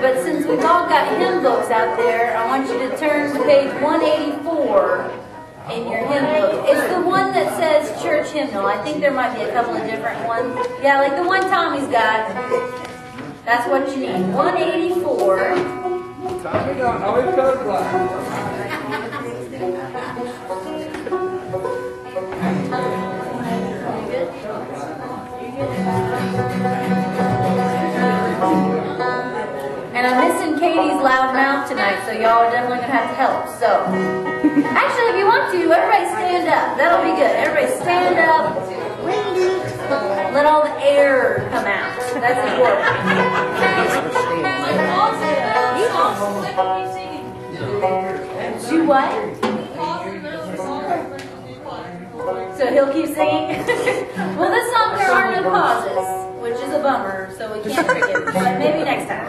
but since we've all got hymn books out there, I want you to turn to page 184 in your hymn book. It's the one that says church hymnal. I think there might be a couple of different ones. Yeah, like the one Tommy's got. That's what you need. 184. Tommy don't know colorblind. Katie's loud mouth tonight, so y'all are definitely gonna have to help. So, actually, if you want to, everybody stand up. That'll be good. Everybody stand up. Let all the air come out. That's important. Do what? So he'll keep singing. well, this song there are no pauses, which is a bummer, so we can't trick it, But maybe next time.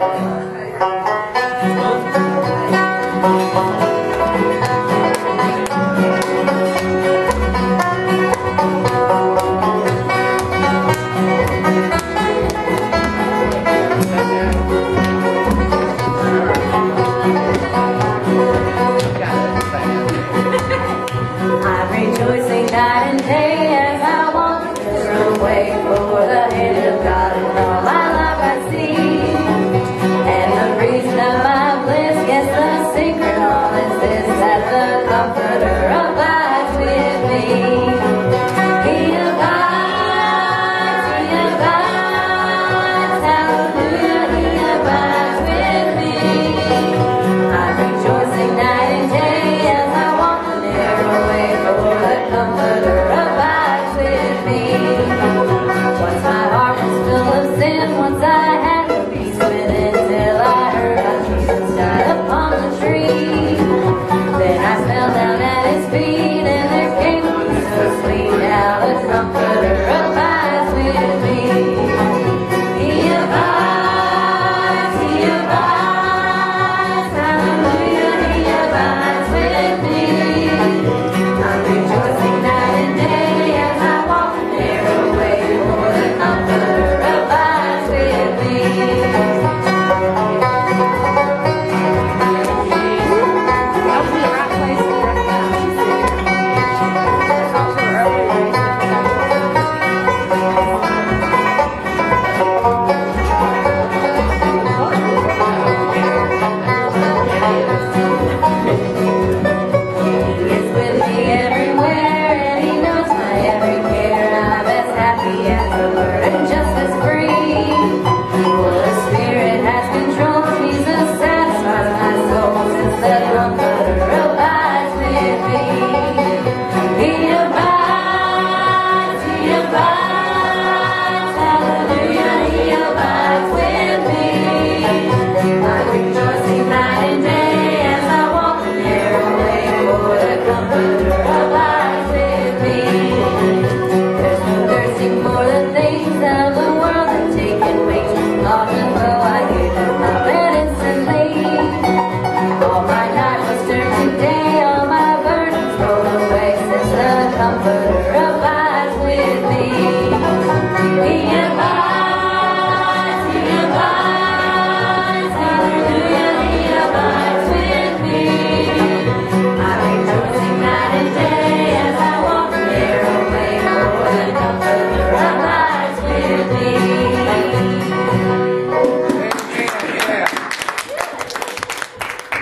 I'm rejoicing night and day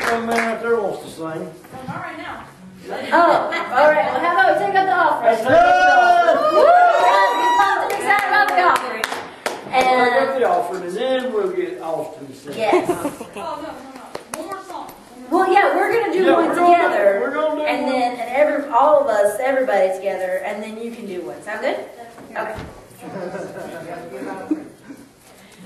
Some man out there wants to sing. All right now. Oh, all right. Well, how about we take up the offering? That's good. Woo! You pumped and excited about the offering. We'll get And the offering and then we'll get Austin to sing. yes. Oh, no, no, no. One more song. Well, yeah, we're gonna do Yeah, one we're gonna do- together, we're gonna do and one. then and every all of us, everybody together, and then you can do one. Sound good? Okay.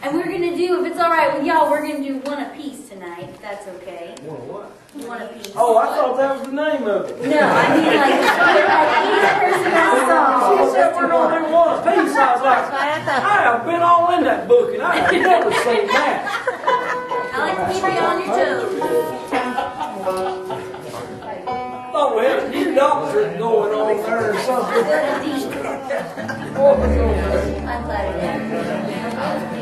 And we're gonna do, if it's all right with y'all, we're gonna do one apiece tonight. If that's okay. One what? One apiece. Oh, I thought that was the name of it. No, I mean like, like each person has a song. She said we're gonna do one apiece. I was like, I have been all in that book and I have never seen that. I like to keep you on your toes. Thought we had a new doctorate going on there or something. What was going on? I'm glad it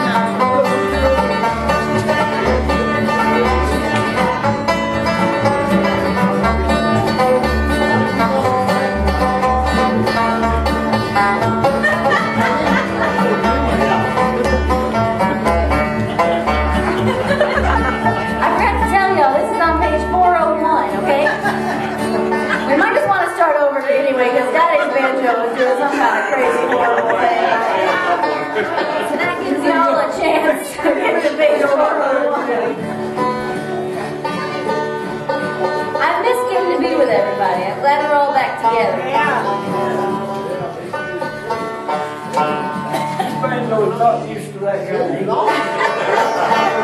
not used to that kind of.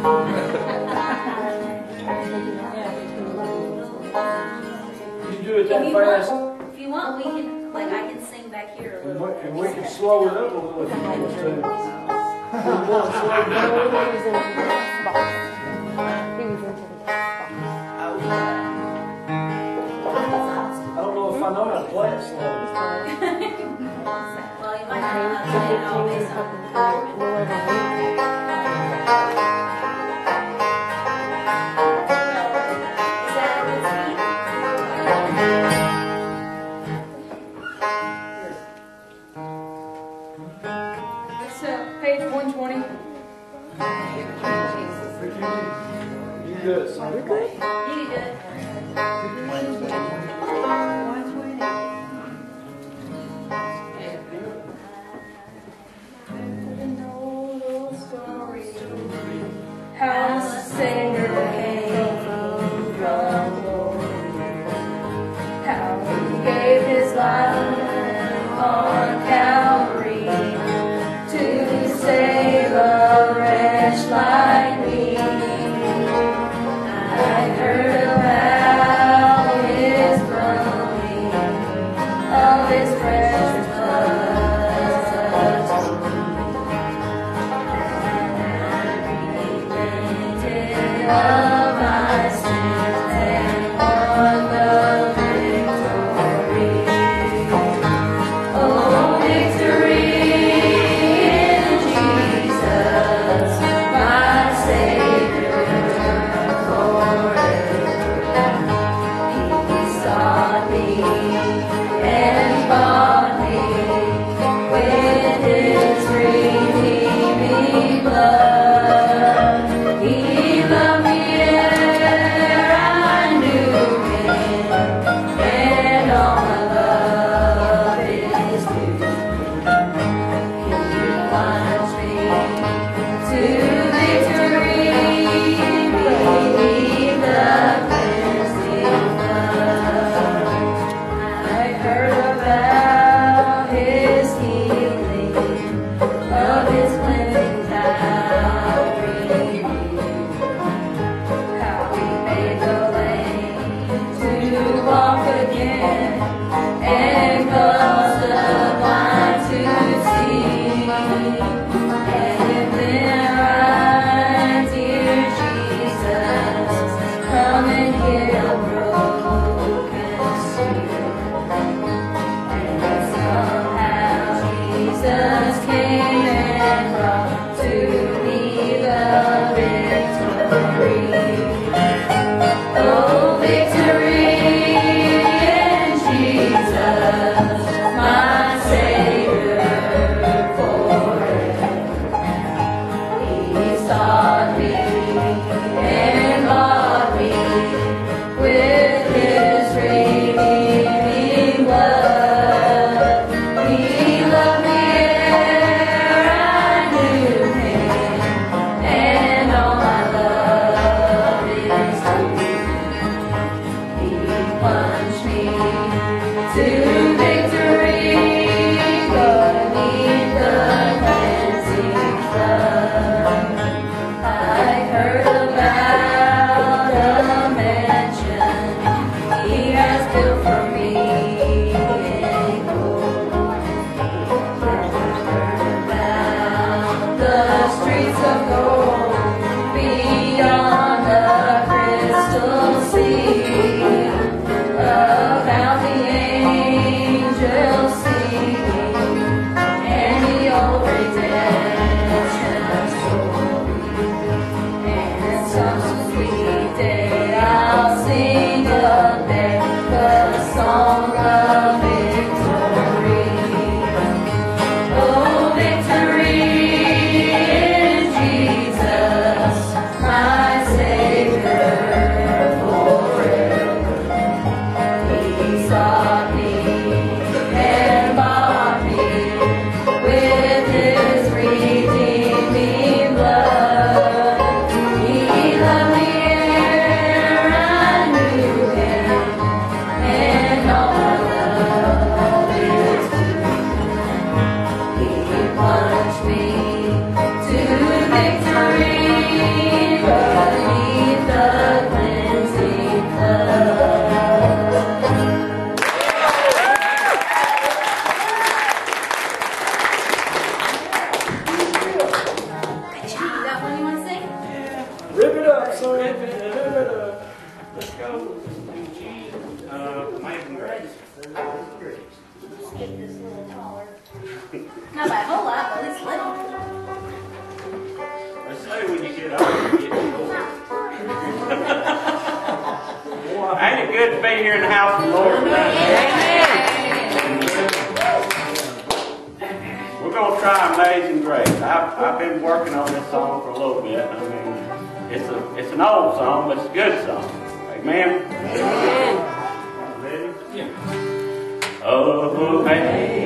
You do it If that you fast. want, if you want, we can, like, I can sing back here a And we, and we can slow it up a little if you want to. We want to slow it down a little. I don't know if I know how to play it slow. Well, you might not to play it all based on I say when you get up. Ain't it good to be here in the house of the Lord? We're going to try Amazing Grace. I've, I've been working on this song for a little bit. I mean, it's, a, it's an old song, but it's a good song. Amen. Amen. Oh, I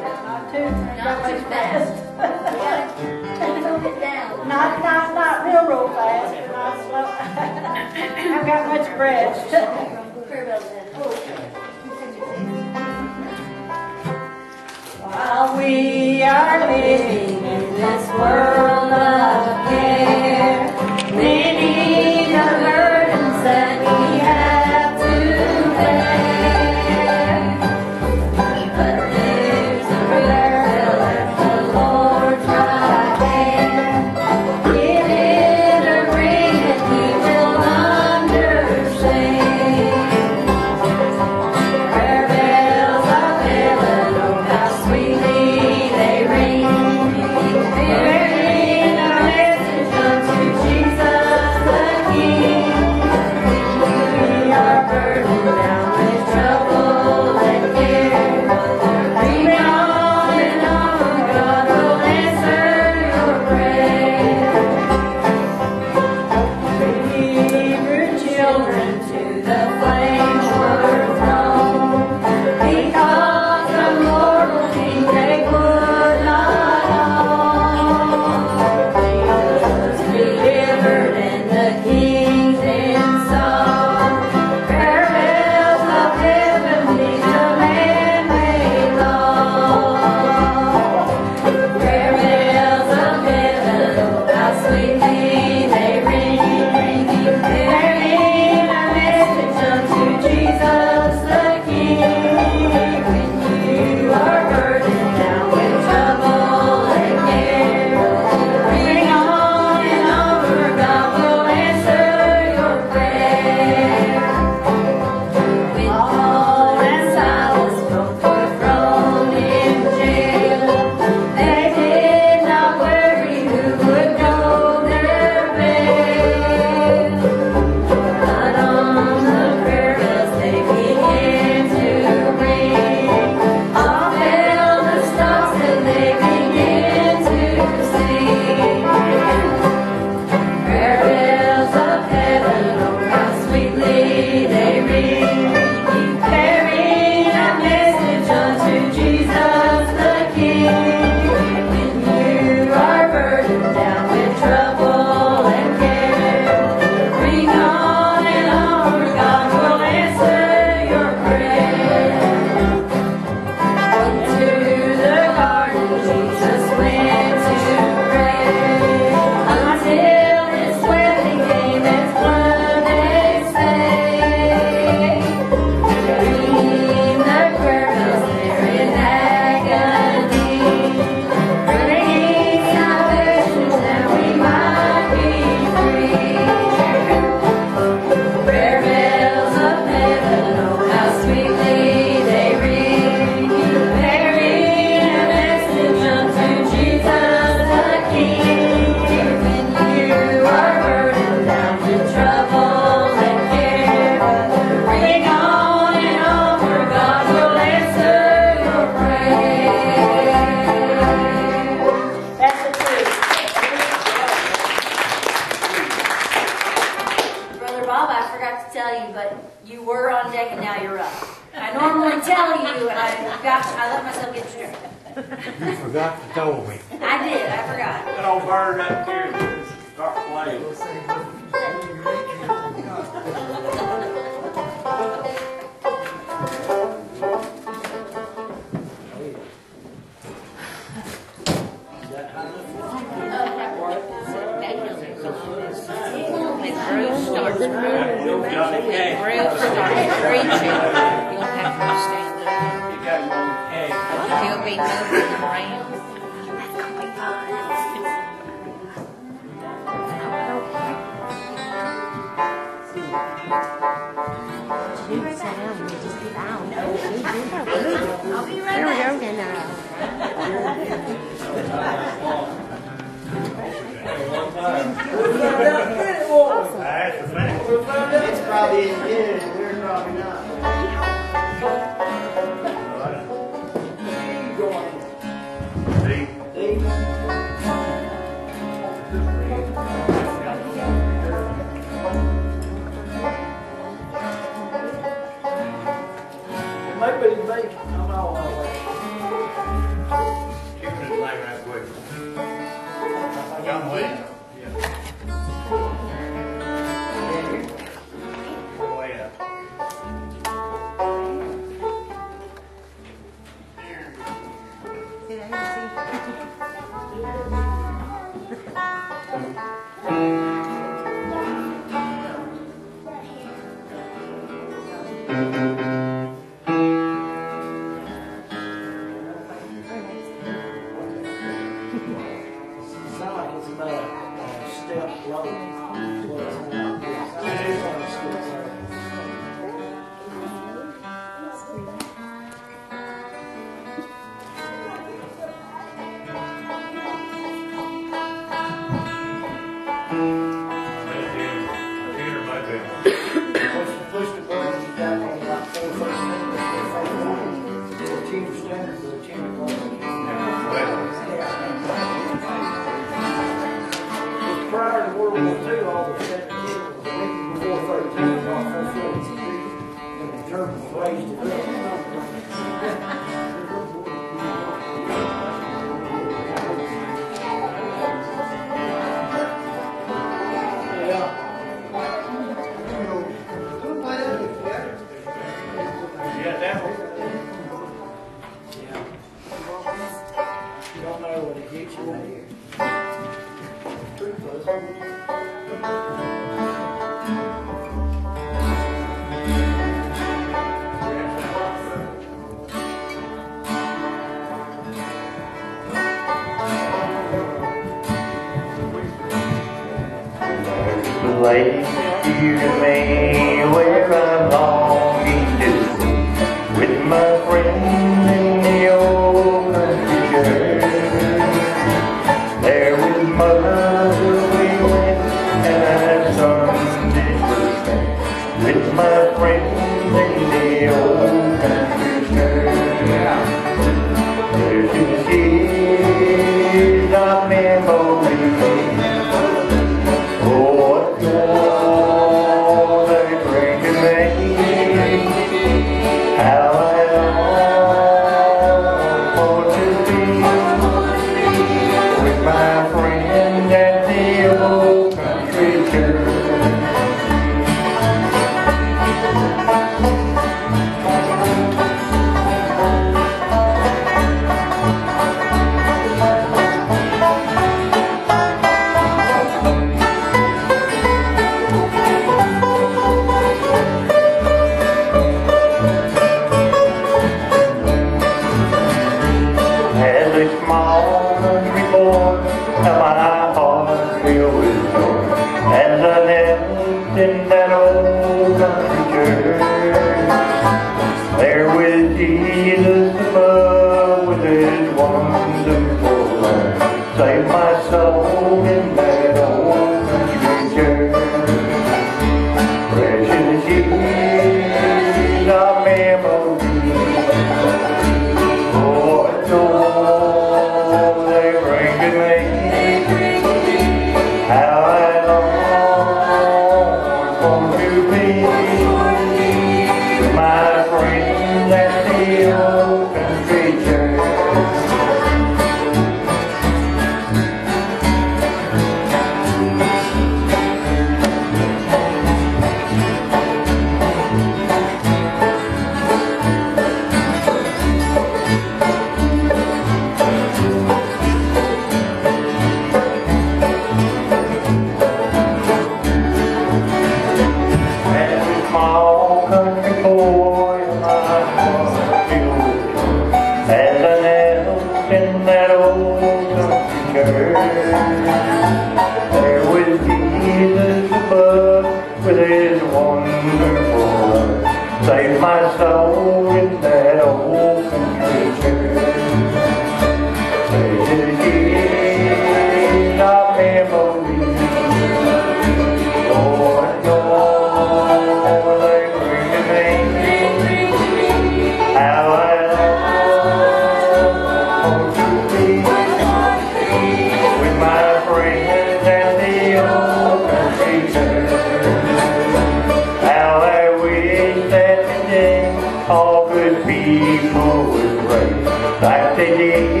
like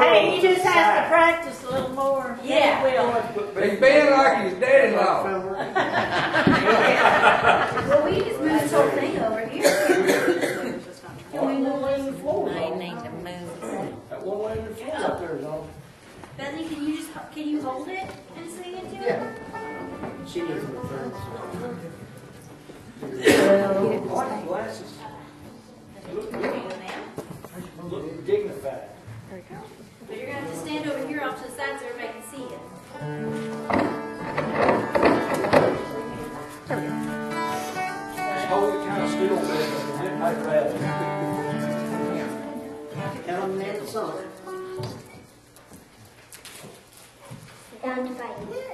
hey, he just has to practice a little more. Yeah. He will. But he's being like his daddy-in-law. Well, we just moved this whole thing over here. Can we move in the floor? I need to move. That one way in the floor up there is all. Bethany, can you just, can you hold it and sing it to him? Yeah. She needs a return. White glasses. Look There you go, ma'am. look dignified. But you're gonna have to stand over here to the side so everybody can see you. Just hold it kind of still, man, it might rattle. Count on that son. Found by you. Found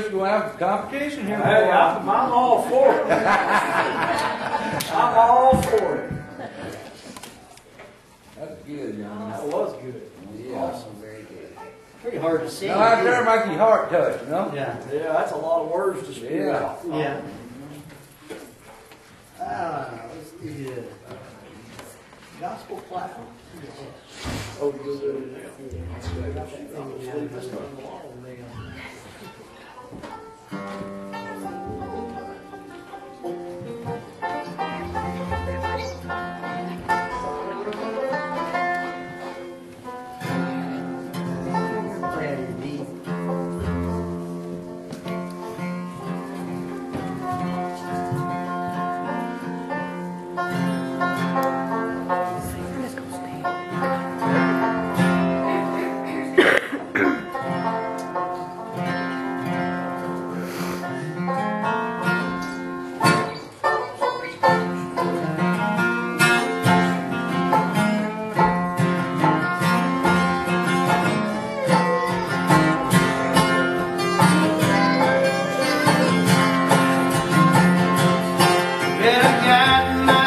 place to have competition here. Hey, I'm, I'm all for it. I'm all for it. That's good, John. That was good. Yeah. Awesome, very good. Pretty hard to see. No, I never make your heart touch, you know? Yeah. Yeah, that's a lot of words to speak. yeah. out. Yeah. Ah, let's do this. Gospel platform. Oh, good. Yeah. night.